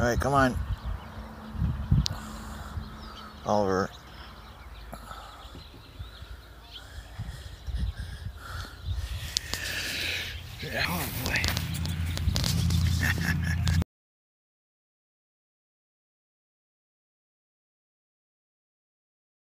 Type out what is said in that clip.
All right, come on. Oliver. Yeah, Oh boy.